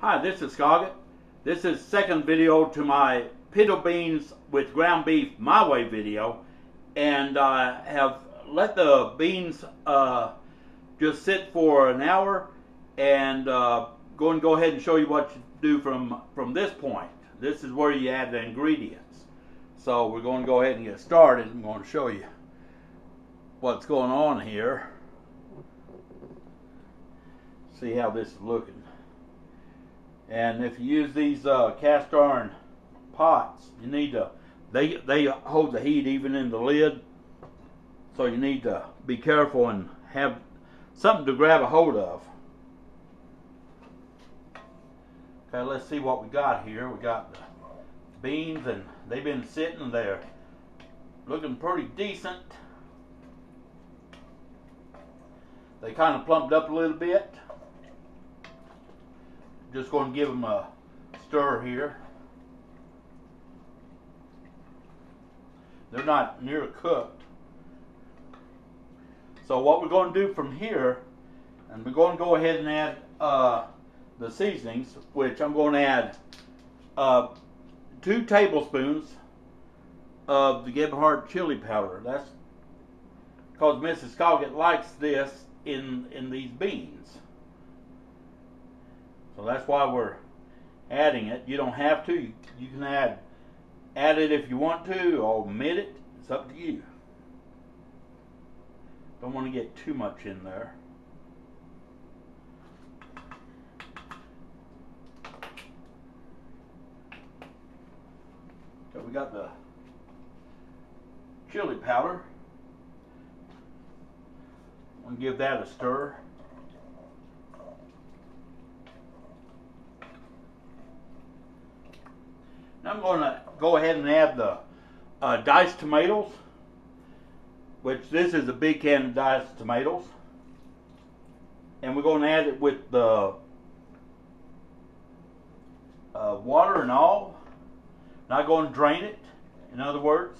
Hi, this is Skoggit. This is second video to my pinto beans with ground beef my way video, and I have let the beans uh, just sit for an hour, and uh, go and go ahead and show you what you do from from this point. This is where you add the ingredients. So we're going to go ahead and get started. I'm going to show you what's going on here. See how this is looking. And if you use these uh, cast iron pots, you need to they they hold the heat even in the lid. So you need to be careful and have something to grab a hold of. Okay, let's see what we got here. We got the beans and they've been sitting there looking pretty decent. They kind of plumped up a little bit. Just going to give them a stir here. They're not near cooked. So what we're going to do from here, and we're going to go ahead and add uh, the seasonings, which I'm going to add uh, two tablespoons of the Gebhardt chili powder. That's because Mrs. Skoggit likes this in in these beans. So that's why we're adding it. You don't have to. You, can add add it if you want to, or omit it. It's up to you. Don't want to get too much in there. So we got the chili powder. I'm going to give that a stir. I'm going to go ahead and add the uh, diced tomatoes, which this is a big can of diced tomatoes. And we're going to add it with the uh, water and all. Not going to drain it, in other words.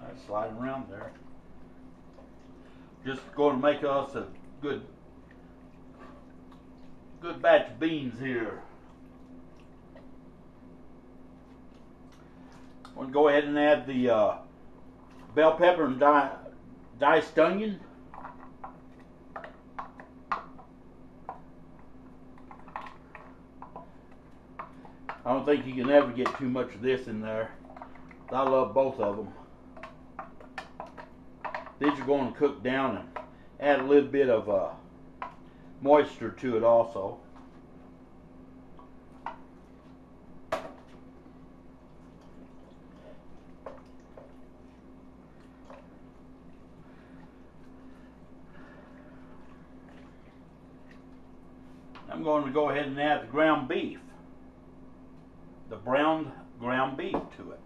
That's sliding around there. Just going to make us a good, good batch of beans here. To go ahead and add the uh, bell pepper and di diced onion. I don't think you can ever get too much of this in there. I love both of them. These are going to cook down and add a little bit of uh, moisture to it also. I'm going to go ahead and add the ground beef, the browned ground beef to it.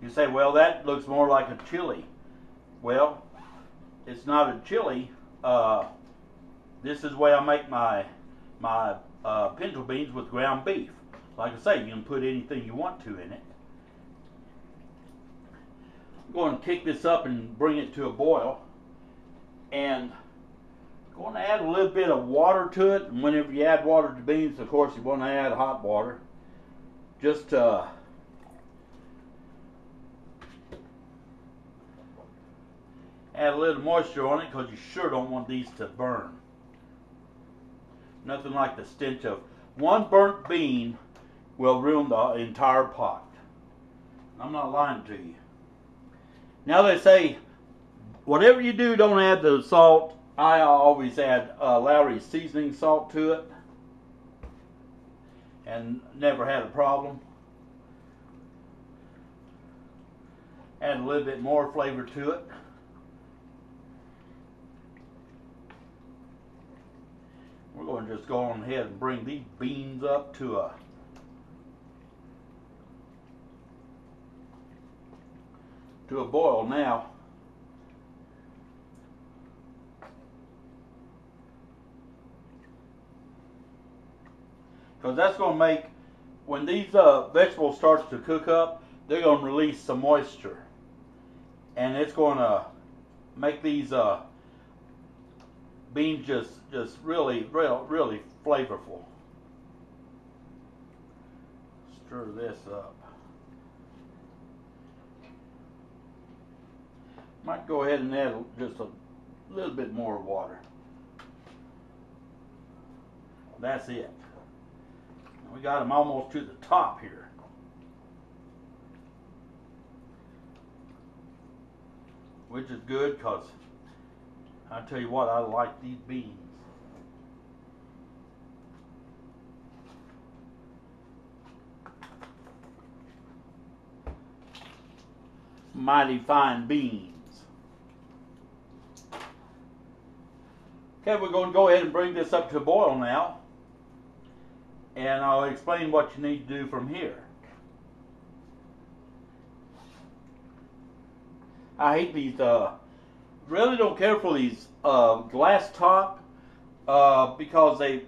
You say, well, that looks more like a chili. Well, it's not a chili. Uh, this is the way I make my my uh, pinto beans with ground beef. Like I say, you can put anything you want to in it. I'm going to kick this up and bring it to a boil. And I'm going to add a little bit of water to it. And whenever you add water to beans, of course, you want to add hot water. Just uh, add a little moisture on it because you sure don't want these to burn. Nothing like the stench of one burnt bean will ruin the entire pot. I'm not lying to you. Now they say, whatever you do, don't add the salt. I always add uh, Lawry's seasoning salt to it, and never had a problem. Add a little bit more flavor to it. We're going to just go on ahead and bring these beans up to a to a boil now. Because that's going to make when these uh, vegetables starts to cook up, they're going to release some moisture, and it's going to make these uh, beans just just really real really flavorful. Stir this up. Might go ahead and add just a little bit more water. That's it. We got them almost to the top here. Which is good because I tell you what, I like these beans. Mighty fine beans. Okay, we're going to go ahead and bring this up to a boil now. And I'll explain what you need to do from here. I hate these, uh, really don't care for these uh, glass top uh, because they,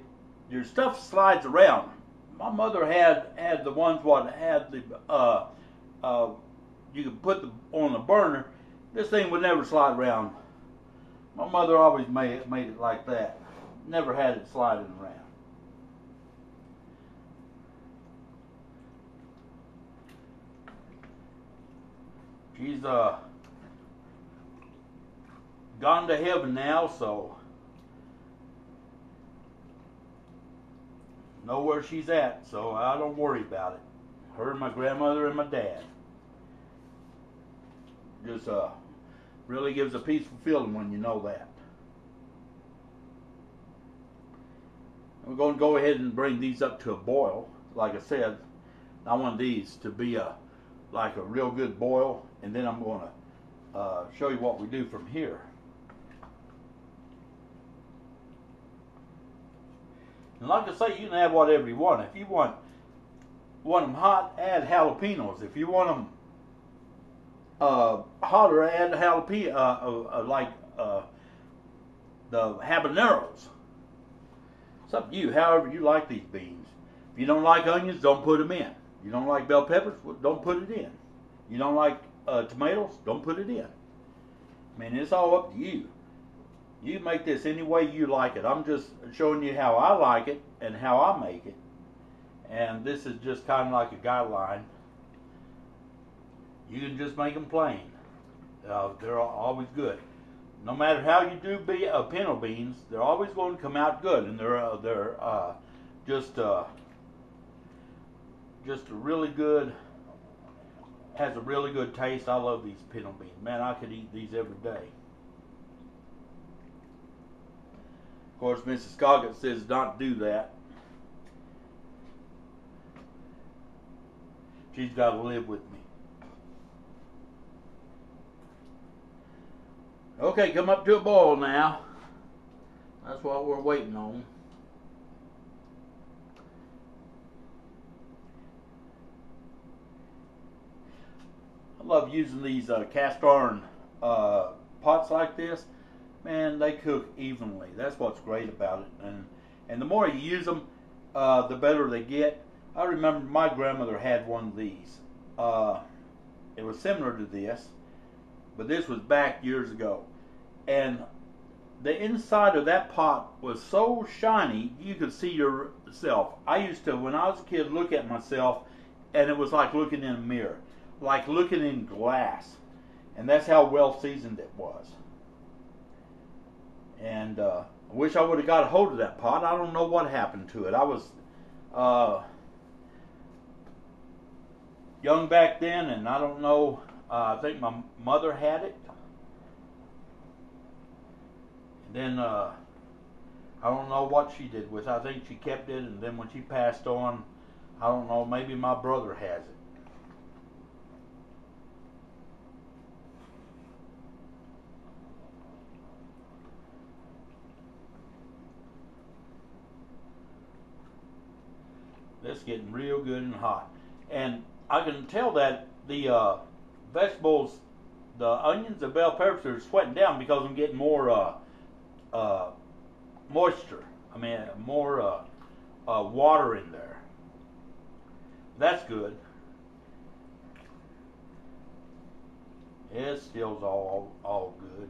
your stuff slides around. My mother had had the ones what had the, uh, uh, you could put the, on the burner. This thing would never slide around my mother always made it, made it like that. Never had it sliding around. She's uh gone to heaven now, so know where she's at, so I don't worry about it. Her, my grandmother, and my dad. Just uh Really gives a peaceful feeling when you know that. We're going to go ahead and bring these up to a boil. Like I said, I want these to be a like a real good boil, and then I'm going to uh, show you what we do from here. And like I say, you can add whatever you want. If you want want them hot, add jalapenos. If you want them uh, holler and jalapeno, uh, uh, uh, like uh, the habaneros. It's up to you, however you like these beans. If you don't like onions, don't put them in. You don't like bell peppers, don't put it in. You don't like uh, tomatoes, don't put it in. I mean, it's all up to you. You make this any way you like it. I'm just showing you how I like it and how I make it. And this is just kind of like a guideline you can just make them plain. Uh, they're always good. No matter how you do be, uh, pinto beans, they're always going to come out good, and they're uh, they're uh, just uh, just a really good has a really good taste. I love these pinto beans. Man, I could eat these every day. Of course, Mrs. Scoggins says not do that. She's got to live with me. Okay, come up to a boil now. That's what we're waiting on. I love using these uh, cast iron uh, pots like this. Man, they cook evenly. That's what's great about it. And and the more you use them, uh, the better they get. I remember my grandmother had one of these. Uh, it was similar to this but this was back years ago. And the inside of that pot was so shiny you could see yourself. I used to, when I was a kid, look at myself and it was like looking in a mirror, like looking in glass. And that's how well seasoned it was. And uh, I wish I would have got a hold of that pot. I don't know what happened to it. I was uh, young back then, and I don't know uh, I think my mother had it. And then uh, I don't know what she did with it. I think she kept it, and then when she passed on, I don't know, maybe my brother has it. This getting real good and hot. And I can tell that the uh, vegetables, the onions and bell peppers are sweating down because I'm getting more uh, uh, moisture. I mean, more uh, uh, water in there. That's good. It still's all all good.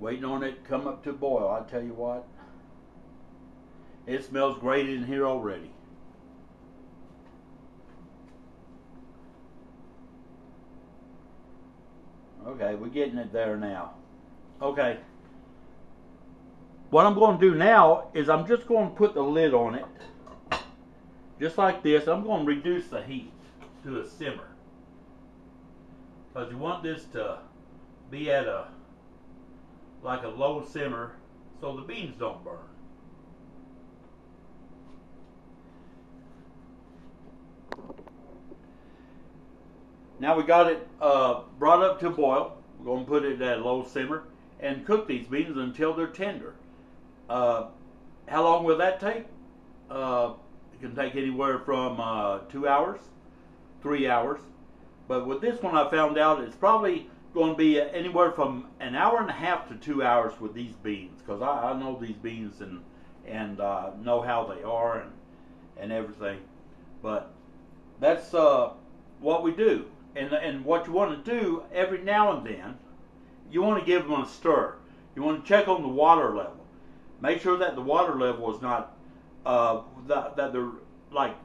Waiting on it to come up to boil. I tell you what, it smells great in here already. Okay, we're getting it there now. Okay. What I'm going to do now is I'm just going to put the lid on it. Just like this. I'm going to reduce the heat to a simmer. Because you want this to be at a like a low simmer so the beans don't burn. Now we got it uh, brought up to boil. We're going to put it at a low simmer and cook these beans until they're tender. Uh, how long will that take? Uh, it can take anywhere from uh, two hours, three hours. But with this one, I found out it's probably going to be anywhere from an hour and a half to two hours with these beans because I, I, know these beans and and uh, know how they are and and everything. But that's uh, what we do. And, and what you want to do every now and then, you want to give them a stir. You want to check on the water level. Make sure that the water level is not uh, that, that they're like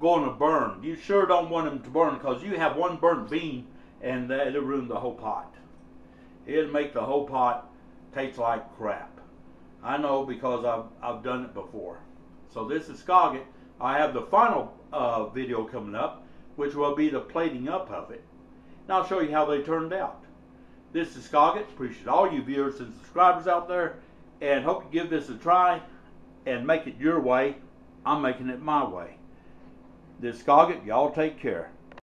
going to burn. You sure don't want them to burn because you have one burnt bean and it'll ruin the whole pot. It'll make the whole pot taste like crap. I know because I've, I've done it before. So this is Skoggit. I have the final uh, video coming up which will be the plating up of it. And I'll show you how they turned out. This is Skoggit. Appreciate all you viewers and subscribers out there, and hope you give this a try and make it your way. I'm making it my way. This Skoggit. Y'all take care.